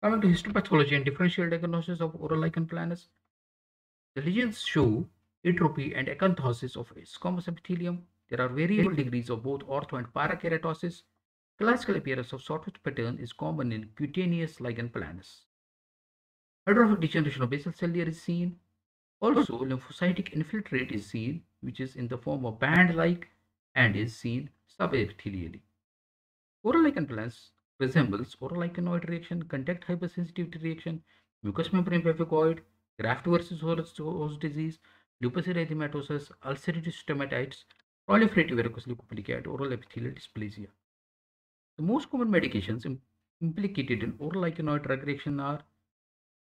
Coming to histopathology and differential diagnosis of oral lichen planus, the lesions show atrophy and acanthosis of squamous epithelium. There are variable degrees of both ortho and parakeratosis. Classical appearance of sawtooth pattern is common in cutaneous lichen planus. Hydropic degeneration of basal cell layer is seen. Also, lymphocytic infiltrate is seen, which is in the form of band-like and is seen subepithelially. Oral lichen planus resembles oral lichenoid reaction, contact hypersensitivity reaction, mucous membrane pemphigoid, graft versus host disease, lupus erythematosus, ulcerative stomatitis, proliferative verrucous leukoplakia, oral epithelial dysplasia. The most common medications implicated in oral lichenoid drug reaction are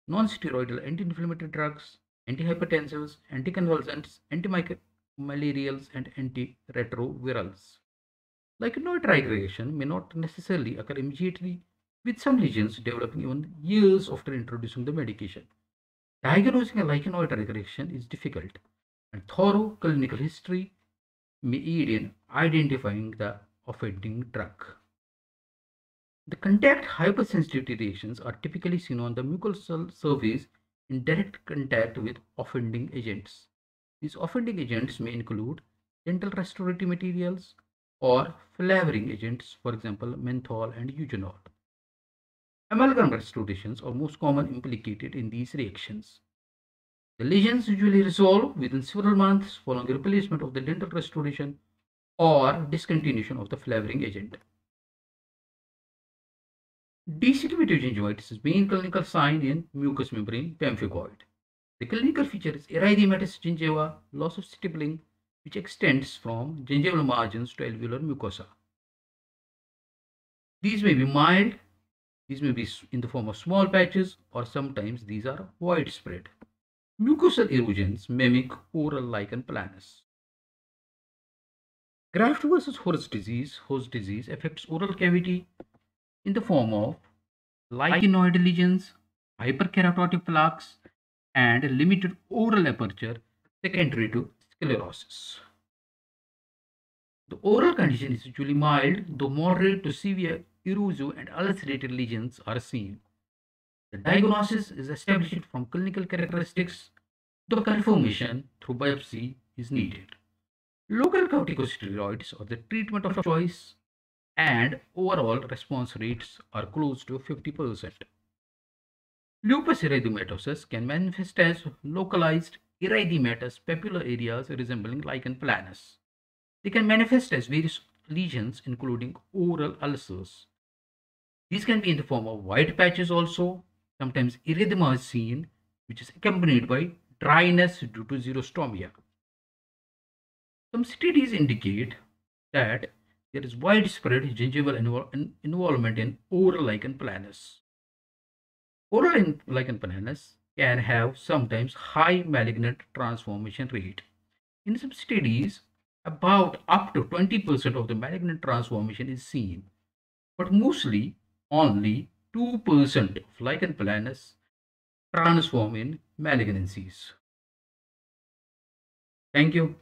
non-steroidal anti-inflammatory drugs, antihypertensives, anticonvulsants, antimalarials, and antiretrovirals. Lichenoid reaction may not necessarily occur immediately, with some lesions developing even years after introducing the medication. Diagnosing a lichenoid reaction is difficult, and thorough clinical history may aid in identifying the offending drug. The contact hypersensitivity reactions are typically seen on the mucosal surface in direct contact with offending agents. These offending agents may include dental restorative materials, or flavoring agents, for example, menthol and eugenol. Amalgam restorations are most common implicated in these reactions. The lesions usually resolve within several months following replacement of the dental restoration or discontinuation of the flavoring agent. Desquamative gingivitis is main clinical sign in mucous membrane pemphigoid. The clinical feature is erythematous gingiva, loss of stippling, which extends from gingival margins to alveolar mucosa. These may be mild, these may be in the form of small patches, or sometimes these are widespread. Mucosal erosions mimic oral lichen planus. Graft versus host disease, host disease affects oral cavity in the form of lichenoid lesions, hyperkeratotic plaques, and limited oral aperture secondary to sclerosis. The oral condition is usually mild, though moderate to severe erosive and ulcerated lesions are seen. The diagnosis is established from clinical characteristics, though confirmation through biopsy is needed. Local corticosteroids are the treatment of choice and overall response rates are close to 50%. Lupus erythematosus can manifest as localized erythematous papular areas resembling lichen planus. They can manifest as various lesions including oral ulcers. These can be in the form of white patches also. Sometimes erythema is seen which is accompanied by dryness due to xerostomia. Some studies indicate that there is widespread gingival invol involvement in oral lichen planus. Oral lichen planus can have sometimes high malignant transformation rate. In some studies, about up to 20% of the malignant transformation is seen, but mostly only 2% of lichen planus transform in malignancies. Thank you.